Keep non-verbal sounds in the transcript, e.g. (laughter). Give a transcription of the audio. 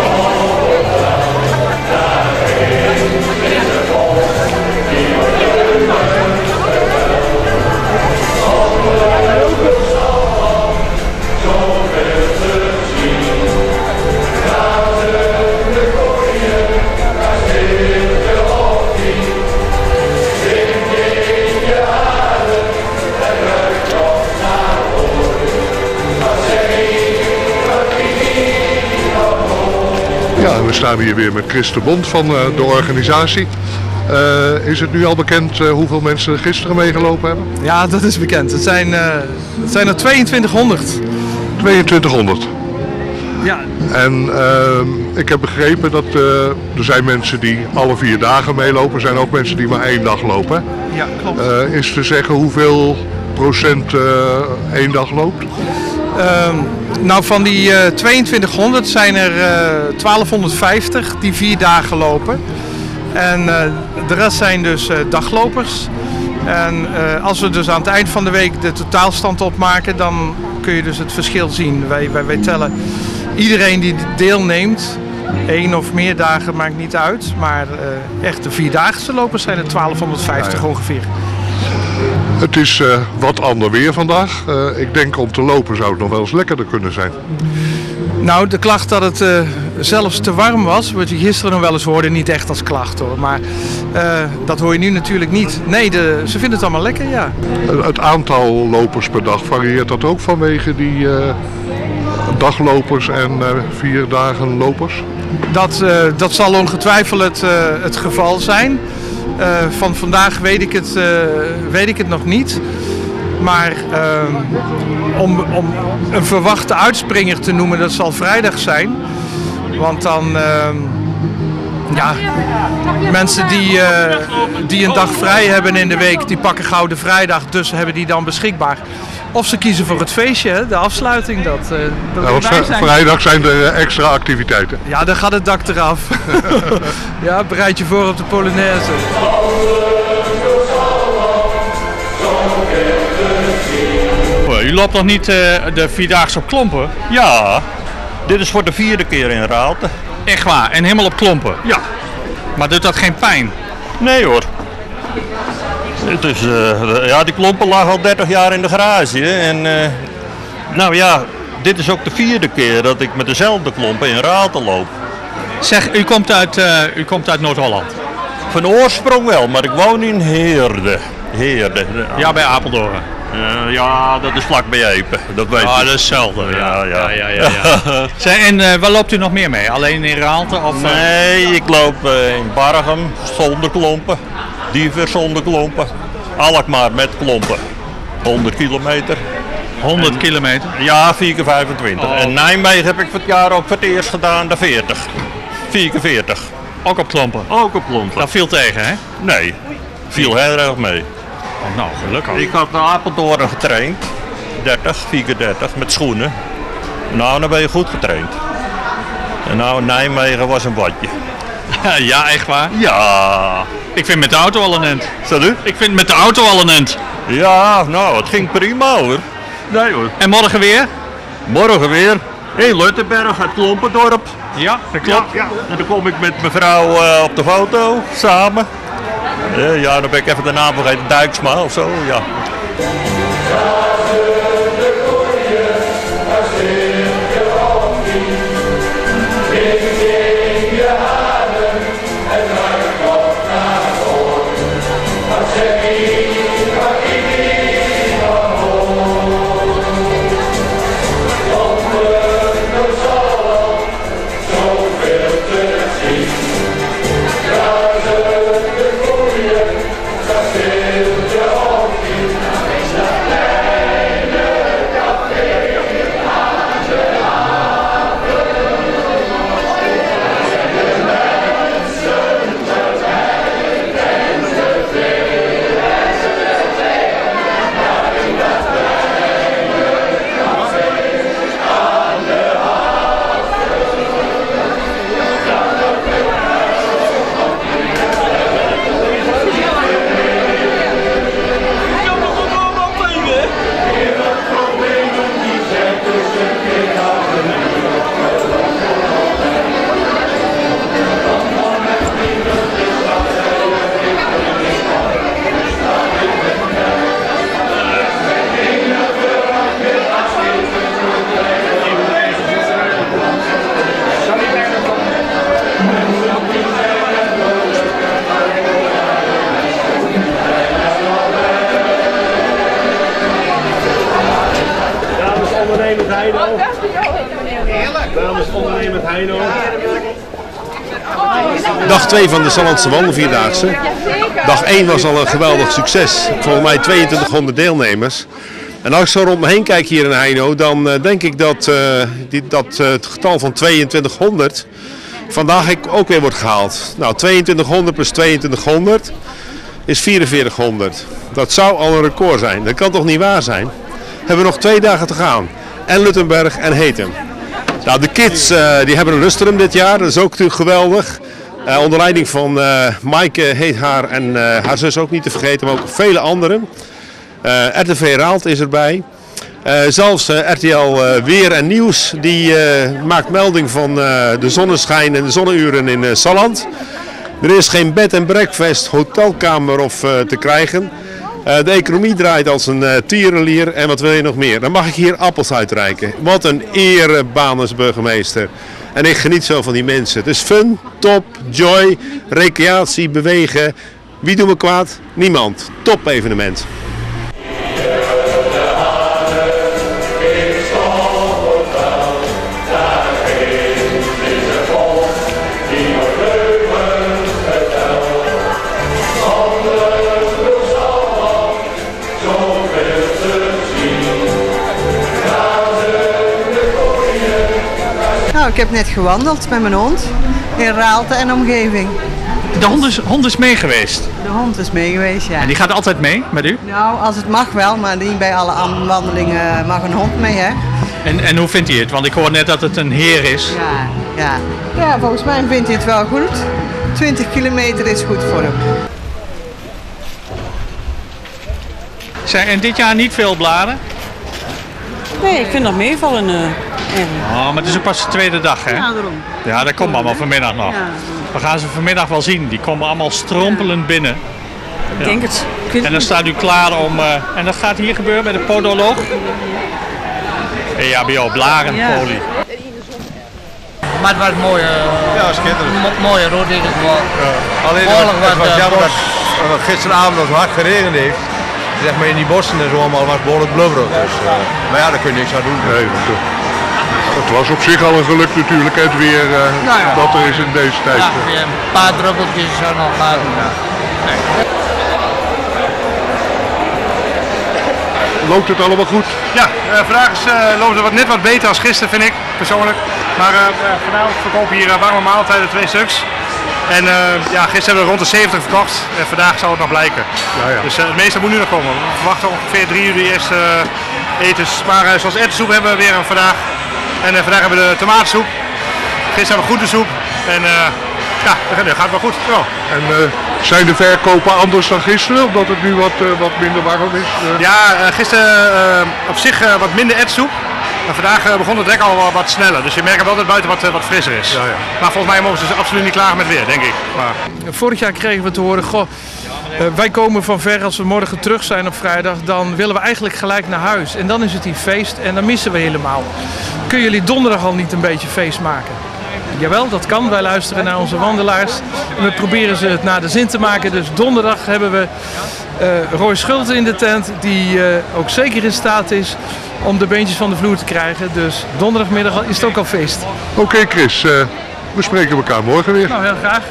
Lord. Staan hier weer met Chris de Bond van eh, de organisatie. Eh, is het nu al bekend eh, hoeveel mensen gisteren meegelopen hebben? Ja, dat is bekend. Het zijn, het zijn er 2200. 2200. Ja, En ik heb begrepen dat er zijn mensen die alle vier dagen meelopen. Er zijn ook mensen die maar één dag lopen. ja klopt. Is te zeggen hoeveel procent één dag loopt? Ehm, nou, van die eh, 2200 zijn er eh 1250 die vier dagen lopen. En eh, de rest zijn dus eh, daglopers. En eh, als we dus aan het eind van de week de totaalstand opmaken, dan kun je dus het verschil zien. Wij, wij, wij tellen iedereen die deelneemt. Eén of meer dagen maakt niet uit. Maar eh, echt de vierdaagse lopers zijn er 1250 ongeveer. Het is eh, wat ander weer vandaag. Eh, ik denk om te lopen zou het nog wel eens lekkerder kunnen zijn. Nou, de klacht dat het eh, zelfs te warm was, wat je gisteren nog wel eens hoorde, niet echt als klacht hoor. Maar dat hoor je nu natuurlijk niet. Nee, de, ze vinden het allemaal lekker, ja. Het aantal lopers per dag varieert dat ook vanwege die daglopers en vier dagen lopers? Dat, dat zal ongetwijfeld het, het geval zijn. Eh, van vandaag weet ik het, eh, weet ik het nog niet. Maar ehm, om, om een verwachte uitspringer te noemen, dat zal vrijdag zijn. Want dan, ehm, ja, mensen die, eh, die een dag vrij hebben in de week, die pakken Gouden Vrijdag, dus hebben die dan beschikbaar. Of ze kiezen voor het feestje, hè, de afsluiting. Dat, eh, dat zijn. vrijdag zijn er eh, extra activiteiten. Ja, dan gaat het dak eraf. (laughs) ja, bereid je voor op de Polonaise. U loopt nog niet eh, de Vierdaagse op klompen? Ja, dit is voor de vierde keer in Raalte. Echt waar, en helemaal op klompen? Ja. Maar doet dat geen pijn? Nee hoor. Het is, eh, ja, die klompen lagen al 30 jaar in de garage. hè. En eh, nou ja, dit is ook de vierde keer dat ik met dezelfde klompen in Raalte loop. Zeg, u komt uit, eh, u komt uit Noord-Holland. Van oorsprong wel, maar ik woon in Heerde. Heerde. Ja, bij Apeldoorn. Eh, ja, dat is vlak bij Epen. Dat weet Ah, ik. dat is hetzelfde. Ja, ja. ja, ja, ja. (laughs) En eh, waar loopt u nog meer mee? Alleen in Raalte? Of, eh, Nee, ik loop in Bargem zonder klompen. Diever zonder klompen. Alkmaar met klompen. 100 kilometer. 100 kilometer? Ja, 4 keer 25. Oh. En Nijmegen heb ik voor het jaar ook voor het eerst gedaan, de 40. 4 keer 40. Ook op klompen? Ook op klompen. Dat viel tegen, hè? Nee, viel heel erg mee. Oh, nou, gelukkig. Ik had naar Apeldoorn getraind. 30, 4 keer 30 met schoenen. Nou, dan ben je goed getraind. En nou, Nijmegen was een watje. (laughs) ja, echt waar? Ja. Ik vind met de auto al een end. Salut? Ik vind met de auto al een end. Ja, nou, het ging prima hoor. Nee hoor. En morgen weer? Morgen weer in Luttenberg, het Klompendorp. Ja, dat Ja, ja. En dan kom ik met mevrouw eh, op de foto, samen. Ja, dan ben ik even de naam vergeten, Duiksma of zo, ja. Ondernemend Heino. Namens ondernemend Heino. Dag 2 van de Sallandse Wandelvierdaagse. Dag 1 was al een geweldig succes. Volgens mij 2200 deelnemers. En als ik zo rond me heen kijk hier in Heino, dan uh, denk ik dat, uh, die, dat uh, het getal van 2200 vandaag ook weer wordt gehaald. Nou, 2200 plus 2200 is 4400. Dat zou al een record zijn. Dat kan toch niet waar zijn? Hebben we nog twee dagen te gaan. En Luttenberg en Hetem. Nou, de kids uh, die hebben een rustrum dit jaar. Dat is ook natuurlijk geweldig. Uh, onder leiding van uh, Maaike heet haar en haar zus ook niet te vergeten, maar ook vele anderen. RTV Raalt is erbij. zelfs RTL Weer en Nieuws die maakt melding van de zonneschijn en de zonneuren in Salland. Er is geen bed en breakfast, hotelkamer of te krijgen. Uh, de economie draait als een uh, tierenlier en wat wil je nog meer? Dan mag ik hier appels uitreiken. Wat een erebaan als burgemeester. En ik geniet zo van die mensen. Is fun, top, joy, recreatie, bewegen. Wie doet me kwaad? Niemand. Top evenement. Nou, ik heb net gewandeld met mijn hond in Raalte en omgeving. De hond is, hond is mee geweest? De hond is mee geweest, ja. En die gaat altijd mee met u? Nou, als het mag wel, maar niet bij alle wandelingen mag een hond mee, hè. En, en hoe vindt hij het? Want ik hoor net dat het een heer is. Ja, ja. ja volgens mij vindt hij het wel goed. 20 kilometer is goed voor hem. Zijn er dit jaar niet veel bladen? Nee, ik vind dat meevallen. Oh, maar het is ook pas de tweede dag, hè? Ja, daarom. Ja, dat komt allemaal vanmiddag nog. Ja. We gaan ze vanmiddag wel zien. Die komen allemaal strompelend binnen. Ik denk het. Ik en dan staat u klaar om... Uh, en dat gaat hier gebeuren bij de podoloog? EHBO, Blarenpolie. Ja. Maar het was mooi. Uh, ja, schitterend. Mo mooie route in geval. Ja. Alleen het, het was jammer dat, dat gisteravond als het hard geregend heeft zeg maar in die bossen en zo allemaal was behoorlijk blubberig. Dus, uh, maar ja, daar kun je niks aan doen. Nee, het was op zich al een geluk natuurlijk, het weer uh, nou ja. dat er is in deze tijd. Ja, weer een paar druppeltjes zo nog maar. Nee. Loopt het allemaal goed? Ja, uh, vandaag is, uh, loopt het wat, net wat beter als gisteren vind ik, persoonlijk. Maar uh, vanavond verkopen hier warme maaltijden twee stuks. En uh, ja, gisteren hebben we rond de 70 verkocht en vandaag zal het nog blijken. Ja, ja. Dus uh, het meeste moet nu nog komen. We verwachten ongeveer drie uur de eerste uh, etens. Maar zoals ettensoep hebben we weer vandaag. En vandaag hebben we de tomatensoep. Gisteren hebben we goede soep. En ja, dat gaat wel goed. Ja. En zijn de verkopen anders dan gisteren, omdat het nu wat, wat minder warm is? Ja, gisteren op zich wat minder etsoep. Maar vandaag begon het dek al wat sneller, dus je merkt wel dat het buiten wat, wat frisser is. Ja, ja. Maar volgens mij mogen ze dus absoluut niet klagen met weer, denk ik. Maar... Vorig jaar kregen we te horen, goh, wij komen van ver als we morgen terug zijn op vrijdag, dan willen we eigenlijk gelijk naar huis. En dan is het hier feest en dan missen we helemaal. Kunnen jullie donderdag al niet een beetje feest maken? Jawel, dat kan. Wij luisteren naar onze wandelaars. En we proberen ze het naar de zin te maken. Dus donderdag hebben we uh, Roy Schulte in de tent, die uh, ook zeker in staat is om de beentjes van de vloer te krijgen. Dus donderdagmiddag is het ook al feest. Oké okay, Chris, uh, we spreken elkaar morgen weer. Nou, heel graag.